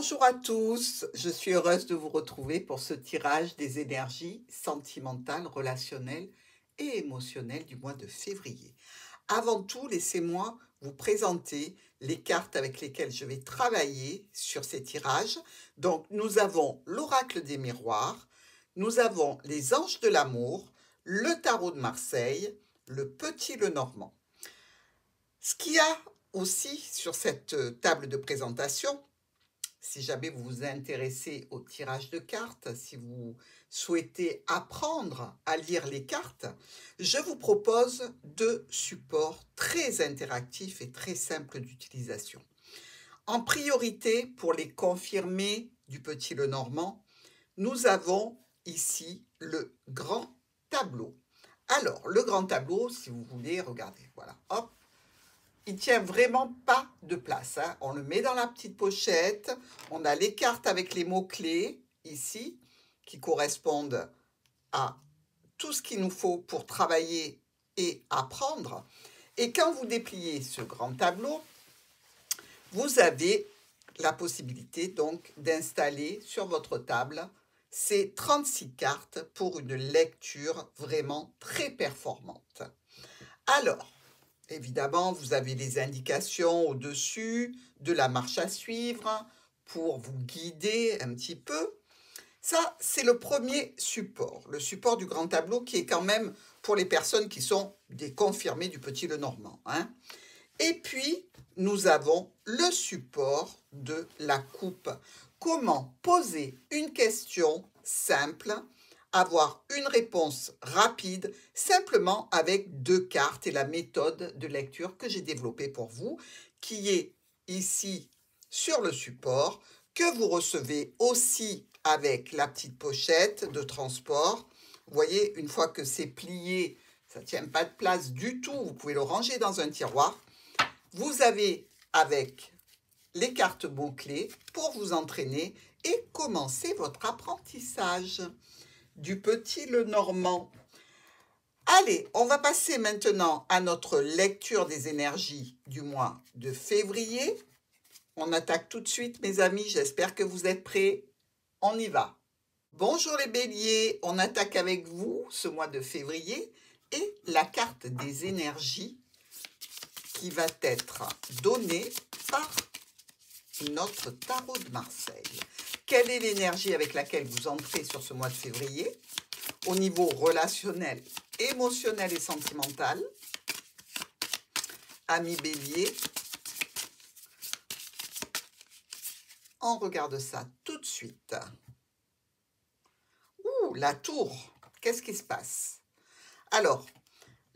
Bonjour à tous, je suis heureuse de vous retrouver pour ce tirage des énergies sentimentales, relationnelles et émotionnelles du mois de février. Avant tout, laissez-moi vous présenter les cartes avec lesquelles je vais travailler sur ces tirages. Donc, nous avons l'oracle des miroirs, nous avons les anges de l'amour, le tarot de Marseille, le petit le normand. Ce qu'il y a aussi sur cette table de présentation, si jamais vous vous intéressez au tirage de cartes, si vous souhaitez apprendre à lire les cartes, je vous propose deux supports très interactifs et très simples d'utilisation. En priorité, pour les confirmer du petit Lenormand, nous avons ici le grand tableau. Alors, le grand tableau, si vous voulez, regardez, voilà, hop, il tient vraiment pas place. Hein. On le met dans la petite pochette. On a les cartes avec les mots-clés ici qui correspondent à tout ce qu'il nous faut pour travailler et apprendre. Et quand vous dépliez ce grand tableau, vous avez la possibilité donc d'installer sur votre table ces 36 cartes pour une lecture vraiment très performante. Alors, Évidemment, vous avez les indications au-dessus de la marche à suivre pour vous guider un petit peu. Ça, c'est le premier support, le support du grand tableau qui est quand même pour les personnes qui sont des confirmés du petit Lenormand. Hein. Et puis, nous avons le support de la coupe. Comment poser une question simple avoir une réponse rapide simplement avec deux cartes et la méthode de lecture que j'ai développée pour vous, qui est ici sur le support, que vous recevez aussi avec la petite pochette de transport. Vous voyez, une fois que c'est plié, ça ne tient pas de place du tout, vous pouvez le ranger dans un tiroir. Vous avez avec les cartes mots-clés pour vous entraîner et commencer votre apprentissage du petit le normand. Allez, on va passer maintenant à notre lecture des énergies du mois de février. On attaque tout de suite, mes amis. J'espère que vous êtes prêts. On y va. Bonjour les béliers, on attaque avec vous ce mois de février et la carte des énergies qui va être donnée par notre tarot de Marseille. Quelle est l'énergie avec laquelle vous entrez sur ce mois de février? Au niveau relationnel, émotionnel et sentimental. Ami bélier, on regarde ça tout de suite. Ouh, la tour, qu'est-ce qui se passe? Alors,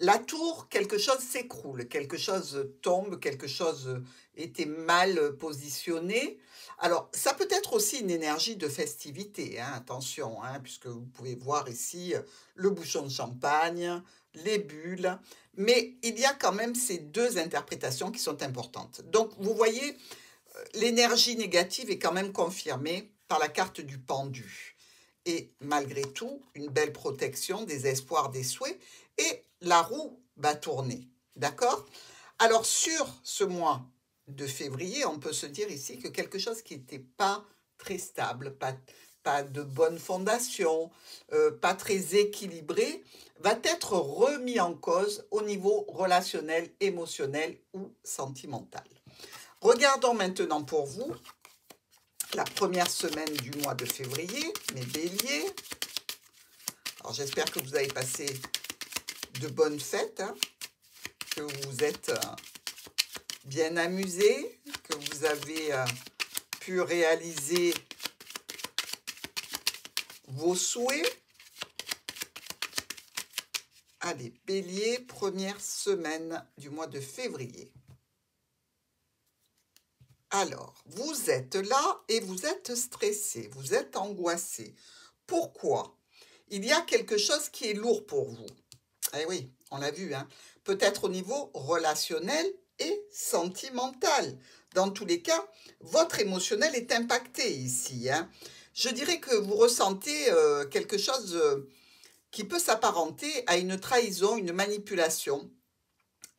la tour, quelque chose s'écroule, quelque chose tombe, quelque chose était mal positionné. Alors, ça peut être aussi une énergie de festivité, hein, attention, hein, puisque vous pouvez voir ici le bouchon de champagne, les bulles, mais il y a quand même ces deux interprétations qui sont importantes. Donc, vous voyez, euh, l'énergie négative est quand même confirmée par la carte du pendu. Et malgré tout, une belle protection des espoirs, des souhaits, et la roue va tourner. D'accord? Alors, sur ce mois de février, on peut se dire ici que quelque chose qui n'était pas très stable, pas, de bonne fondation, euh, pas très équilibré, va être remis en cause au niveau relationnel, émotionnel ou sentimental. Regardons maintenant pour vous la première semaine du mois de février, mes béliers. Alors j'espère que vous avez passé de bonnes fêtes, hein, que vous êtes euh, bien amusé, que vous avez euh, pu réaliser vos souhaits. Allez, bélier, première semaine du mois de février. Alors, vous êtes là et vous êtes stressé, vous êtes angoissé. Pourquoi? Il y a quelque chose qui est lourd pour vous. Eh oui, on l'a vu, hein. peut-être au niveau relationnel et sentimental. Dans tous les cas, votre émotionnel est impacté ici. Hein. Je dirais que vous ressentez euh, quelque chose euh, qui peut s'apparenter à une trahison, une manipulation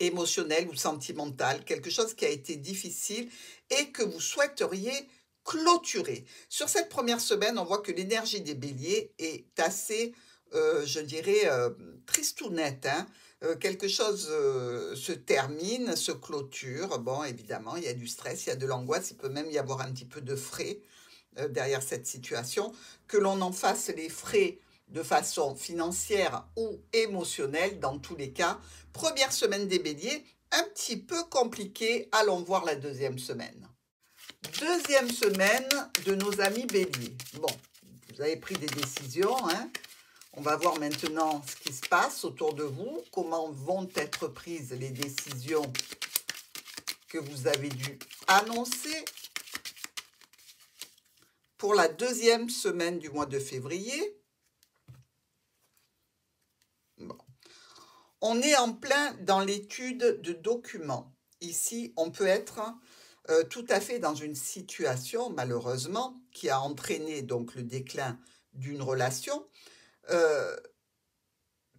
émotionnelle ou sentimentale, quelque chose qui a été difficile et que vous souhaiteriez clôturer. Sur cette première semaine, on voit que l'énergie des béliers est assez, euh, je dirais, euh, triste ou nette. Hein. Euh, quelque chose se termine, se clôture. Bon, évidemment, il y a du stress, il y a de l'angoisse, il peut même y avoir un petit peu de frais derrière cette situation. Que l'on en fasse les frais de façon financière ou émotionnelle, dans tous les cas. Première semaine des béliers, un petit peu compliqué. Allons voir la deuxième semaine. Deuxième semaine de nos amis béliers. Bon, vous avez pris des décisions. Hein On va voir maintenant ce qui se passe autour de vous, comment vont être prises les décisions que vous avez dû annoncer pour la deuxième semaine du mois de février? Bon. On est en plein dans l'étude de documents. Ici, on peut être euh, tout à fait dans une situation, malheureusement, qui a entraîné donc le déclin d'une relation, euh,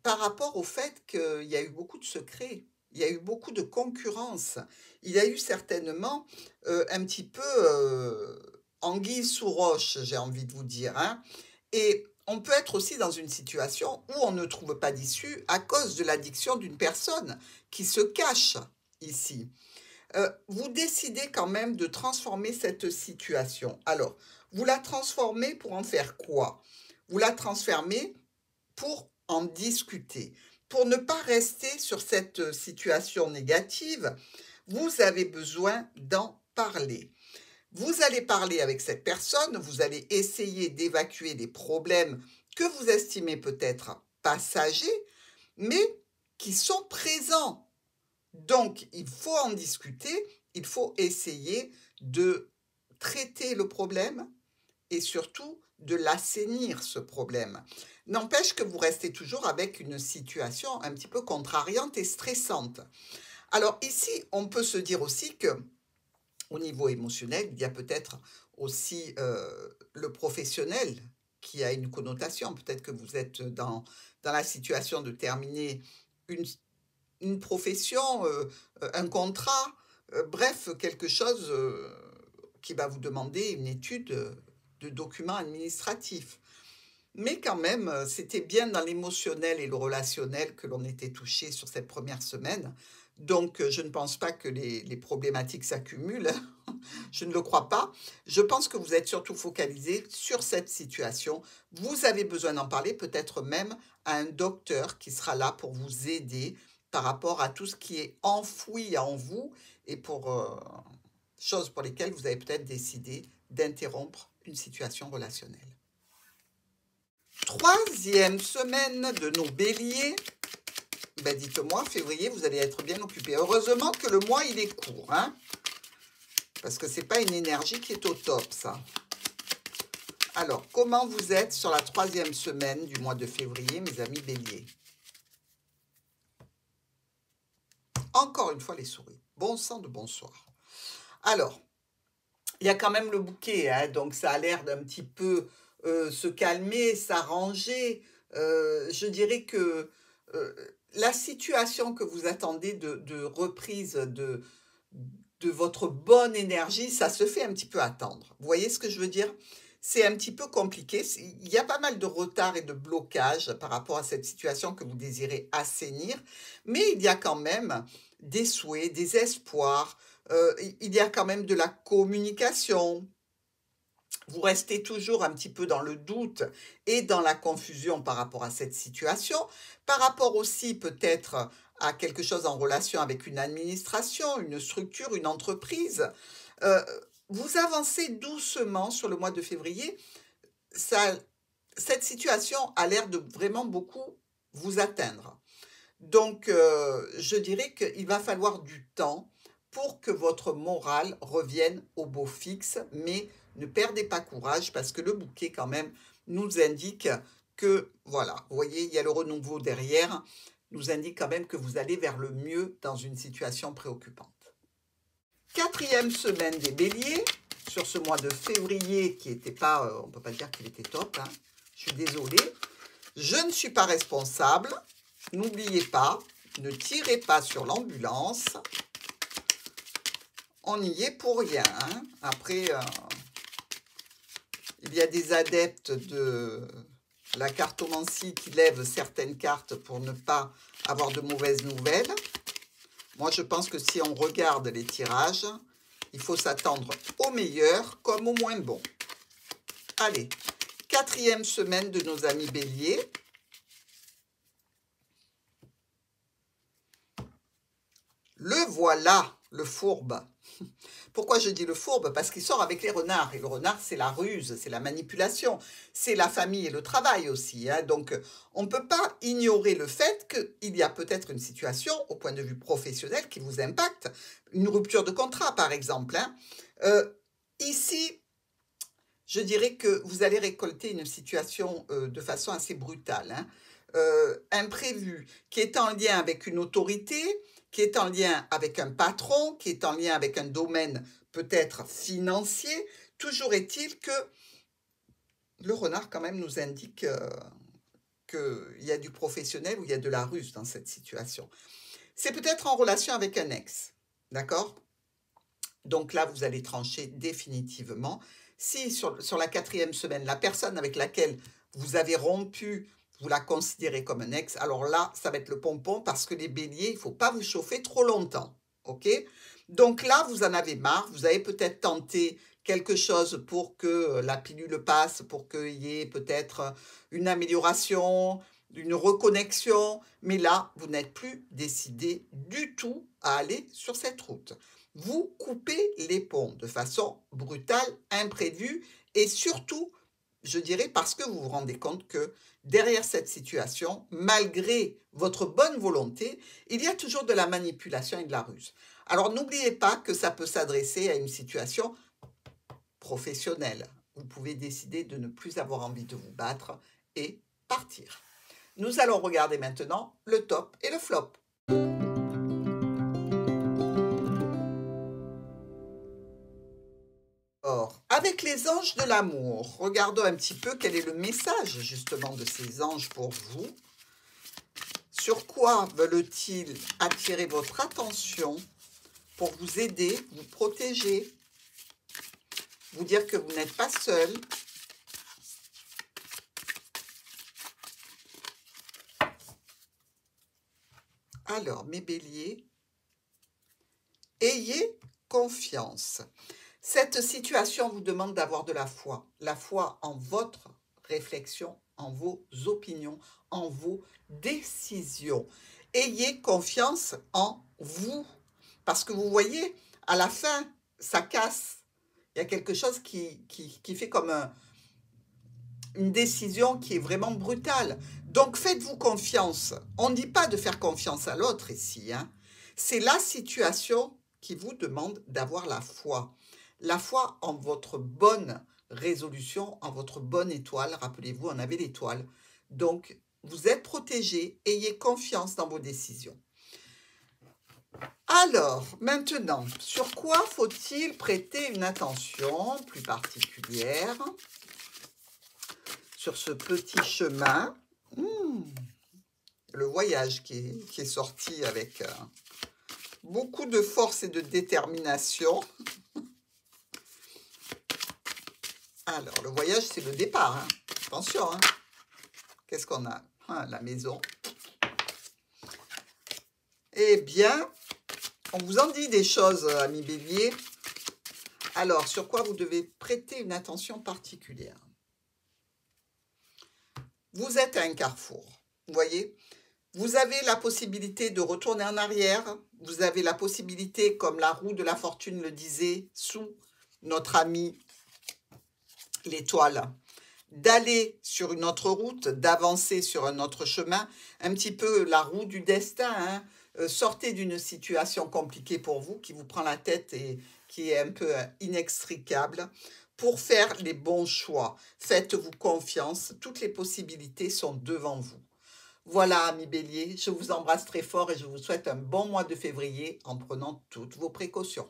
par rapport au fait qu'il y a eu beaucoup de secrets, il y a eu beaucoup de concurrence, il y a eu certainement euh, un petit peu anguille sous roche, j'ai envie de vous dire. Hein. Et on peut être aussi dans une situation où on ne trouve pas d'issue à cause de l'addiction d'une personne qui se cache ici. Euh, vous décidez quand même de transformer cette situation. Alors, vous la transformez pour en faire quoi? Vous la transformez pour en discuter. Pour ne pas rester sur cette situation négative, vous avez besoin d'en parler. Vous allez parler avec cette personne, vous allez essayer d'évacuer des problèmes que vous estimez peut-être passagers, mais qui sont présents donc, il faut en discuter, il faut essayer de traiter le problème et surtout de l'assainir, ce problème. N'empêche que vous restez toujours avec une situation un petit peu contrariante et stressante. Alors ici, on peut se dire aussi que au niveau émotionnel, il y a peut-être aussi euh, le professionnel qui a une connotation. Peut-être que vous êtes dans, dans la situation de terminer une une profession, euh, euh, un contrat, bref, quelque chose qui va vous demander une étude de documents administratifs. Mais quand même, c'était bien dans l'émotionnel et le relationnel que l'on était touché sur cette première semaine. Donc, je ne pense pas que les, les problématiques s'accumulent. je ne le crois pas. Je pense que vous êtes surtout focalisé sur cette situation. Vous avez besoin d'en parler, peut-être même à un docteur qui sera là pour vous aider par rapport à tout ce qui est enfoui en vous et pour euh, choses pour lesquelles vous avez peut-être décidé d'interrompre une situation relationnelle. Troisième semaine de nos béliers. Ben Dites-moi, février, vous allez être bien occupé. Heureusement que le mois, il est court. Hein Parce que ce n'est pas une énergie qui est au top, ça. Alors, comment vous êtes sur la troisième semaine du mois de février, mes amis béliers? Encore une fois, les souris. Bon sang de bonsoir. Alors, il y a quand même le bouquet, hein, donc ça a l'air d'un petit peu euh, se calmer, s'arranger. Euh, je dirais que euh, la situation que vous attendez de, reprise de, votre bonne énergie, ça se fait un petit peu attendre. Vous voyez ce que je veux dire? C'est un petit peu compliqué. Il y a pas mal de retard et de blocage par rapport à cette situation que vous désirez assainir, mais il y a quand même des souhaits, des espoirs, euh, il y a quand même de la communication. Vous restez toujours un petit peu dans le doute et dans la confusion par rapport à cette situation, par rapport aussi peut-être à quelque chose en relation avec une administration, une structure, une entreprise. Euh, vous avancez doucement sur le mois de février. Ça, cette situation a l'air de vraiment beaucoup vous atteindre. Donc, euh, je dirais qu'il va falloir du temps pour que votre morale revienne au beau fixe, mais ne perdez pas courage parce que le bouquet quand même nous indique que, voilà, vous voyez, il y a le renouveau derrière, nous indique quand même que vous allez vers le mieux dans une situation préoccupante. Quatrième semaine des béliers, sur ce mois de février qui n'était pas, euh, on ne peut pas dire qu'il était top, hein. je suis désolée. Je ne suis pas responsable, n'oubliez pas, ne tirez pas sur l'ambulance, on y est pour rien. Hein. Après, euh, il y a des adeptes de la cartomancie qui lèvent certaines cartes pour ne pas avoir de mauvaises nouvelles. Moi, je pense que si on regarde les tirages, il faut s'attendre au meilleur comme au moins bon. Allez, quatrième semaine de nos amis béliers. Le voilà, le fourbe. Pourquoi je dis le fourbe? Parce qu'il sort avec les renards. Et le renard, c'est la ruse, c'est la manipulation, c'est la famille et le travail aussi. Hein. Donc, on ne peut pas ignorer le fait qu'il y a peut-être une situation, au point de vue professionnel, qui vous impacte. Une rupture de contrat, par exemple. Hein. Euh, ici, je dirais que vous allez récolter une situation euh, de façon assez brutale, hein. euh, imprévue, qui est en lien avec une autorité, qui est en lien avec un patron, qui est en lien avec un domaine peut-être financier. Toujours est-il que le renard quand même nous indique euh, qu'il y a du professionnel ou il y a de la ruse dans cette situation. C'est peut-être en relation avec un ex, d'accord? Donc là, vous allez trancher définitivement. Si sur, sur la quatrième semaine, la personne avec laquelle vous avez rompu vous la considérez comme un ex, alors là, ça va être le pompon parce que les béliers, il ne faut pas vous chauffer trop longtemps. OK? Donc là, vous en avez marre, vous avez peut-être tenté quelque chose pour que la pilule passe, pour qu'il y ait peut-être une amélioration, une reconnexion, mais là, vous n'êtes plus décidé du tout à aller sur cette route. Vous coupez les ponts de façon brutale, imprévue et surtout, je dirais parce que vous vous rendez compte que derrière cette situation, malgré votre bonne volonté, il y a toujours de la manipulation et de la ruse. Alors n'oubliez pas que ça peut s'adresser à une situation professionnelle. Vous pouvez décider de ne plus avoir envie de vous battre et partir. Nous allons regarder maintenant le top et le flop. Les anges de l'amour, regardons un petit peu quel est le message justement de ces anges pour vous. Sur quoi veulent-ils attirer votre attention pour vous aider, vous protéger, vous dire que vous n'êtes pas seul? Alors, mes béliers, ayez confiance. Cette situation vous demande d'avoir de la foi, la foi en votre réflexion, en vos opinions, en vos décisions. Ayez confiance en vous. Parce que vous voyez, à la fin, ça casse. Il y a quelque chose qui, qui, fait comme une décision qui est vraiment brutale. Donc faites-vous confiance. On ne dit pas de faire confiance à l'autre ici. Hein. C'est la situation qui vous demande d'avoir la foi la foi en votre bonne résolution, en votre bonne étoile. Rappelez-vous, on avait l'étoile. Donc, vous êtes protégé, ayez confiance dans vos décisions. Alors, maintenant, sur quoi faut-il prêter une attention plus particulière sur ce petit chemin? Hmm, Le voyage qui est, sorti avec euh, beaucoup de force et de détermination. Alors, le voyage, c'est le départ. Hein. Attention. Hein. Qu'est-ce qu'on a? Ah, La maison. Eh bien, on vous en dit des choses, amis bélier. Alors, sur quoi vous devez prêter une attention particulière? Vous êtes à un carrefour. Vous voyez? Vous avez la possibilité de retourner en arrière. Vous avez la possibilité, comme la roue de la fortune le disait, sous notre ami l'étoile, d'aller sur une autre route, d'avancer sur un autre chemin, un petit peu la roue du destin. Hein. Euh, sortez d'une situation compliquée pour vous, qui vous prend la tête et qui est un peu euh, inextricable, pour faire les bons choix. Faites-vous confiance, toutes les possibilités sont devant vous. Voilà, amis bélier, je vous embrasse très fort et je vous souhaite un bon mois de février en prenant toutes vos précautions.